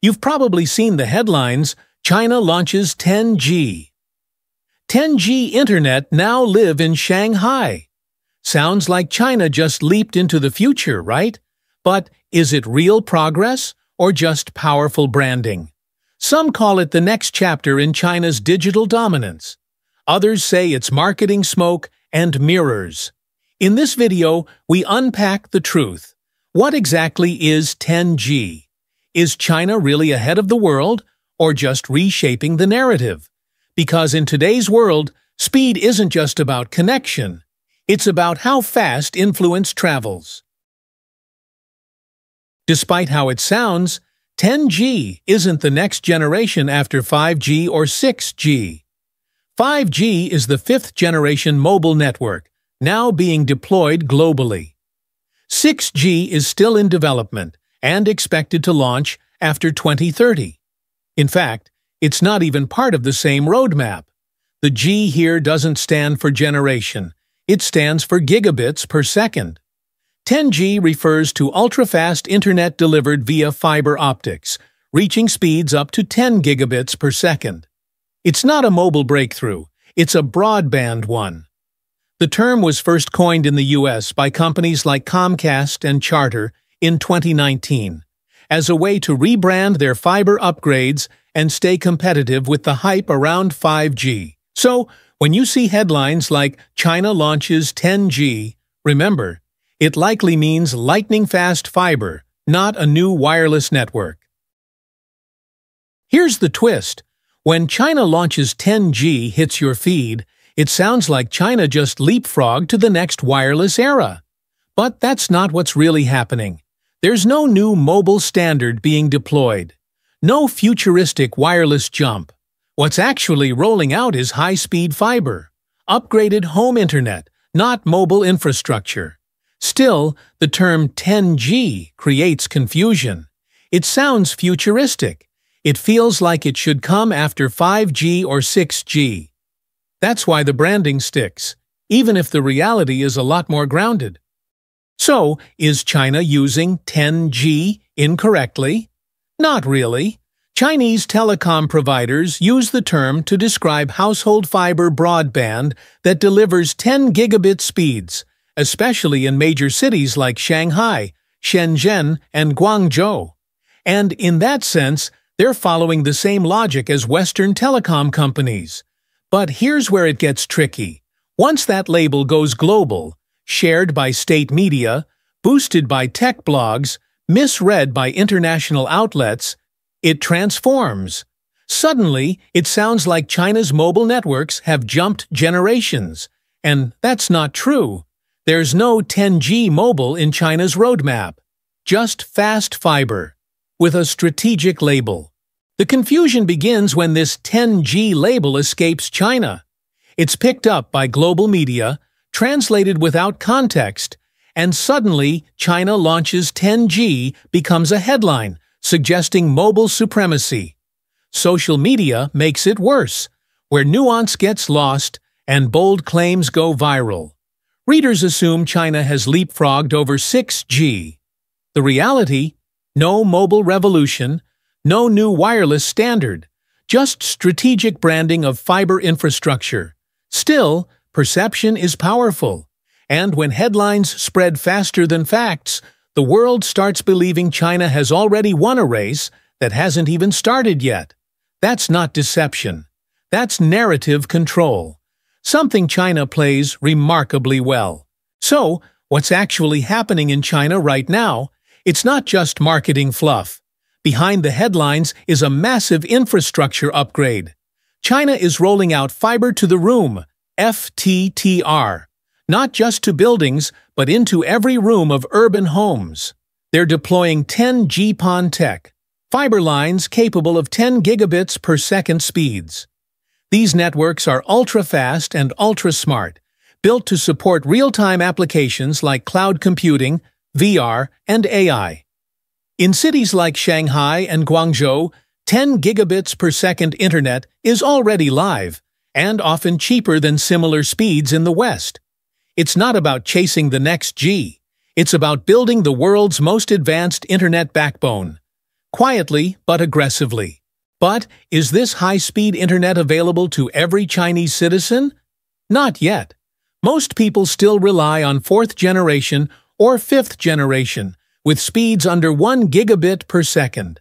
You've probably seen the headlines, China launches 10G. 10G Internet now live in Shanghai. Sounds like China just leaped into the future, right? But is it real progress or just powerful branding? Some call it the next chapter in China's digital dominance. Others say it's marketing smoke and mirrors. In this video, we unpack the truth. What exactly is 10G? Is China really ahead of the world, or just reshaping the narrative? Because in today's world, speed isn't just about connection. It's about how fast influence travels. Despite how it sounds, 10G isn't the next generation after 5G or 6G. 5G is the fifth generation mobile network, now being deployed globally. 6G is still in development and expected to launch after 2030. In fact, it's not even part of the same roadmap. The G here doesn't stand for generation, it stands for gigabits per second. 10G refers to ultra-fast internet delivered via fiber optics, reaching speeds up to 10 gigabits per second. It's not a mobile breakthrough, it's a broadband one. The term was first coined in the US by companies like Comcast and Charter in 2019 as a way to rebrand their fiber upgrades and stay competitive with the hype around 5G. So, when you see headlines like China launches 10G, remember, it likely means lightning-fast fiber, not a new wireless network. Here's the twist. When China launches 10G hits your feed, it sounds like China just leapfrogged to the next wireless era. But that's not what's really happening. There's no new mobile standard being deployed. No futuristic wireless jump. What's actually rolling out is high-speed fiber, upgraded home internet, not mobile infrastructure. Still, the term 10G creates confusion. It sounds futuristic, it feels like it should come after 5G or 6G. That's why the branding sticks, even if the reality is a lot more grounded. So, is China using 10G incorrectly? Not really. Chinese telecom providers use the term to describe household fiber broadband that delivers 10 gigabit speeds, especially in major cities like Shanghai, Shenzhen, and Guangzhou. And in that sense, they're following the same logic as Western telecom companies. But here's where it gets tricky. Once that label goes global, shared by state media, boosted by tech blogs, misread by international outlets, it transforms. Suddenly, it sounds like China's mobile networks have jumped generations. And that's not true. There's no 10G mobile in China's roadmap. Just fast fiber with a strategic label. The confusion begins when this 10G label escapes China. It's picked up by global media, translated without context, and suddenly China launches 10G becomes a headline, suggesting mobile supremacy. Social media makes it worse, where nuance gets lost and bold claims go viral. Readers assume China has leapfrogged over 6G. The reality no mobile revolution, no new wireless standard, just strategic branding of fiber infrastructure. Still, perception is powerful. And when headlines spread faster than facts, the world starts believing China has already won a race that hasn't even started yet. That's not deception. That's narrative control. Something China plays remarkably well. So, what's actually happening in China right now it's not just marketing fluff. Behind the headlines is a massive infrastructure upgrade. China is rolling out fiber to the room, FTTR, not just to buildings, but into every room of urban homes. They're deploying 10 GPON tech, fiber lines capable of 10 gigabits per second speeds. These networks are ultra-fast and ultra-smart, built to support real-time applications like cloud computing, VR, and AI. In cities like Shanghai and Guangzhou, 10 gigabits per second internet is already live, and often cheaper than similar speeds in the West. It's not about chasing the next G. It's about building the world's most advanced internet backbone. quietly but aggressively. But is this high-speed internet available to every Chinese citizen? Not yet. Most people still rely on fourth generation or fifth generation, with speeds under 1 gigabit per second.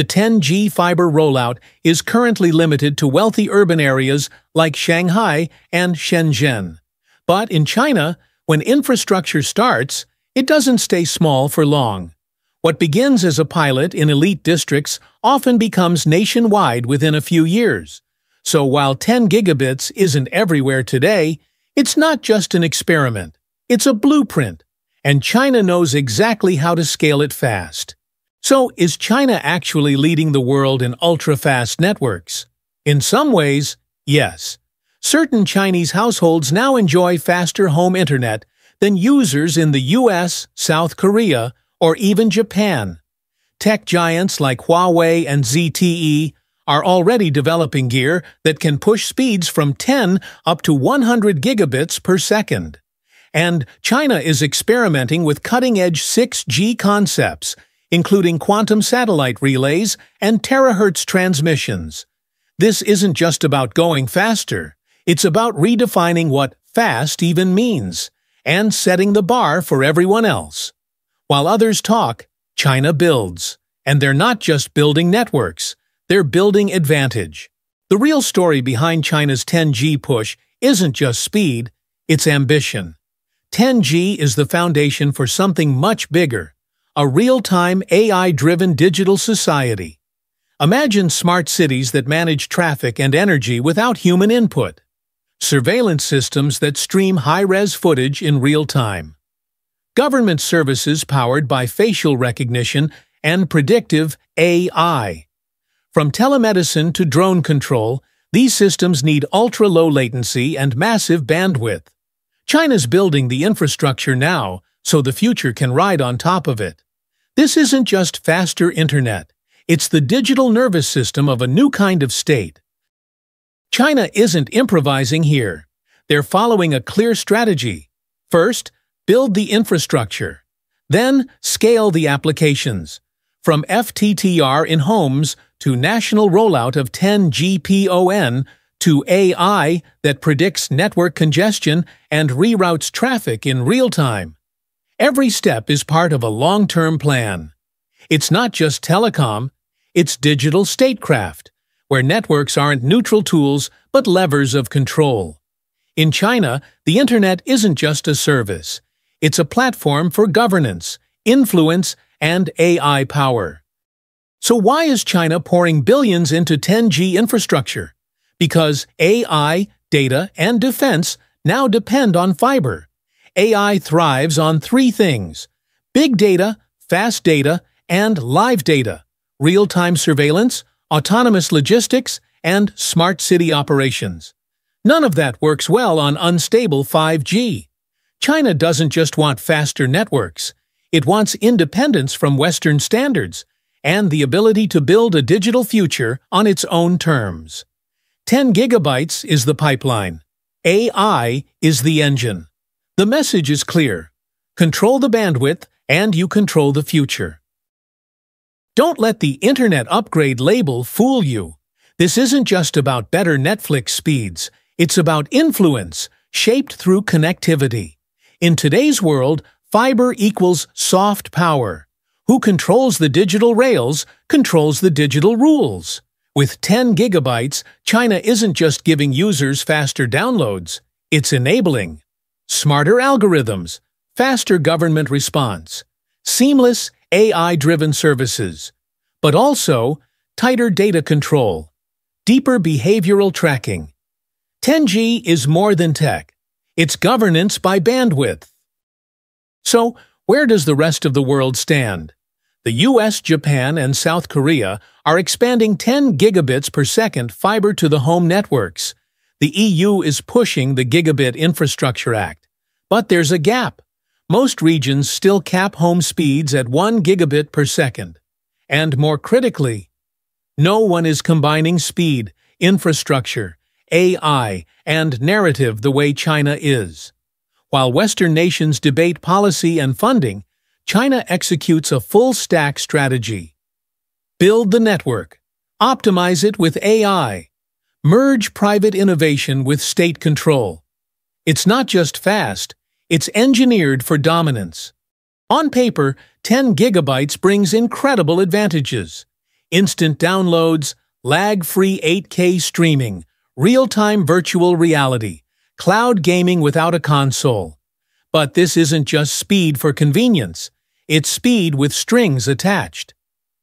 The 10G fiber rollout is currently limited to wealthy urban areas like Shanghai and Shenzhen. But in China, when infrastructure starts, it doesn't stay small for long. What begins as a pilot in elite districts often becomes nationwide within a few years. So while 10 gigabits isn't everywhere today, it's not just an experiment. It's a blueprint, and China knows exactly how to scale it fast. So is China actually leading the world in ultra-fast networks? In some ways, yes. Certain Chinese households now enjoy faster home internet than users in the US, South Korea, or even Japan. Tech giants like Huawei and ZTE are already developing gear that can push speeds from 10 up to 100 gigabits per second. And China is experimenting with cutting-edge 6G concepts, including quantum satellite relays and terahertz transmissions. This isn't just about going faster, it's about redefining what fast even means, and setting the bar for everyone else. While others talk, China builds. And they're not just building networks, they're building advantage. The real story behind China's 10G push isn't just speed, it's ambition. 10G is the foundation for something much bigger, a real-time AI-driven digital society. Imagine smart cities that manage traffic and energy without human input. Surveillance systems that stream high-res footage in real time government services powered by facial recognition and predictive AI. From telemedicine to drone control, these systems need ultra-low latency and massive bandwidth. China's building the infrastructure now, so the future can ride on top of it. This isn't just faster internet. It's the digital nervous system of a new kind of state. China isn't improvising here. They're following a clear strategy. First, Build the infrastructure. Then scale the applications. From FTTR in homes to national rollout of 10GPON to AI that predicts network congestion and reroutes traffic in real time. Every step is part of a long-term plan. It's not just telecom, it's digital statecraft, where networks aren't neutral tools but levers of control. In China, the Internet isn't just a service. It's a platform for governance, influence, and AI power. So why is China pouring billions into 10G infrastructure? Because AI, data, and defense now depend on fiber. AI thrives on three things big data, fast data, and live data, real-time surveillance, autonomous logistics, and smart city operations. None of that works well on unstable 5G. China doesn't just want faster networks. It wants independence from Western standards and the ability to build a digital future on its own terms. 10 gigabytes is the pipeline. AI is the engine. The message is clear. Control the bandwidth and you control the future. Don't let the Internet Upgrade label fool you. This isn't just about better Netflix speeds. It's about influence, shaped through connectivity. In today's world, fiber equals soft power. Who controls the digital rails controls the digital rules. With 10 gigabytes, China isn't just giving users faster downloads, it's enabling smarter algorithms, faster government response, seamless AI-driven services, but also tighter data control, deeper behavioral tracking. 10G is more than tech. It's governance by bandwidth. So, where does the rest of the world stand? The US, Japan, and South Korea are expanding 10 gigabits per second fiber to the home networks. The EU is pushing the Gigabit Infrastructure Act. But there's a gap. Most regions still cap home speeds at 1 gigabit per second. And more critically, no one is combining speed, infrastructure, AI, and narrative the way China is. While Western nations debate policy and funding, China executes a full-stack strategy. Build the network. Optimize it with AI. Merge private innovation with state control. It's not just fast, it's engineered for dominance. On paper, 10 gigabytes brings incredible advantages. Instant downloads, lag-free 8K streaming, real-time virtual reality, cloud gaming without a console. But this isn't just speed for convenience, it's speed with strings attached.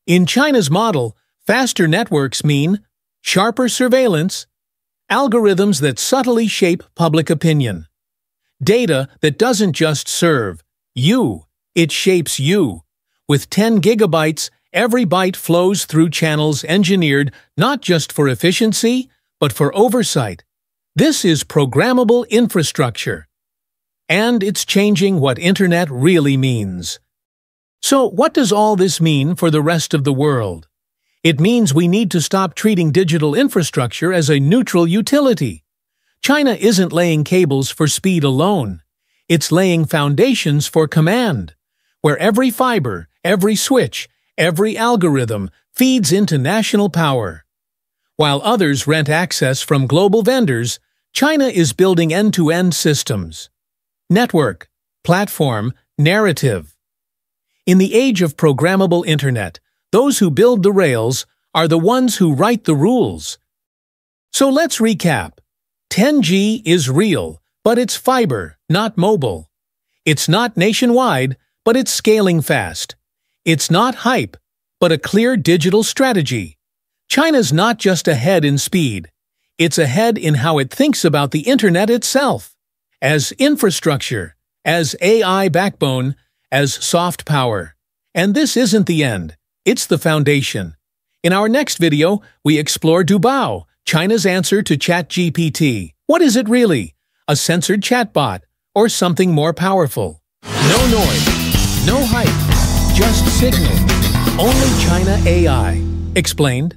In China's model, faster networks mean sharper surveillance, algorithms that subtly shape public opinion, data that doesn't just serve you, it shapes you. With 10 gigabytes, every byte flows through channels engineered not just for efficiency, but for oversight. This is programmable infrastructure. And it's changing what Internet really means. So what does all this mean for the rest of the world? It means we need to stop treating digital infrastructure as a neutral utility. China isn't laying cables for speed alone. It's laying foundations for command, where every fiber, every switch, every algorithm feeds into national power. While others rent access from global vendors, China is building end-to-end -end systems. Network, platform, narrative. In the age of programmable internet, those who build the rails are the ones who write the rules. So let's recap. 10G is real, but it's fiber, not mobile. It's not nationwide, but it's scaling fast. It's not hype, but a clear digital strategy. China's not just ahead in speed. It's ahead in how it thinks about the internet itself. As infrastructure, as AI backbone, as soft power. And this isn't the end. It's the foundation. In our next video, we explore Doubao, China's answer to ChatGPT. What is it really? A censored chatbot, or something more powerful? No noise, no hype, just signal. Only China AI. Explained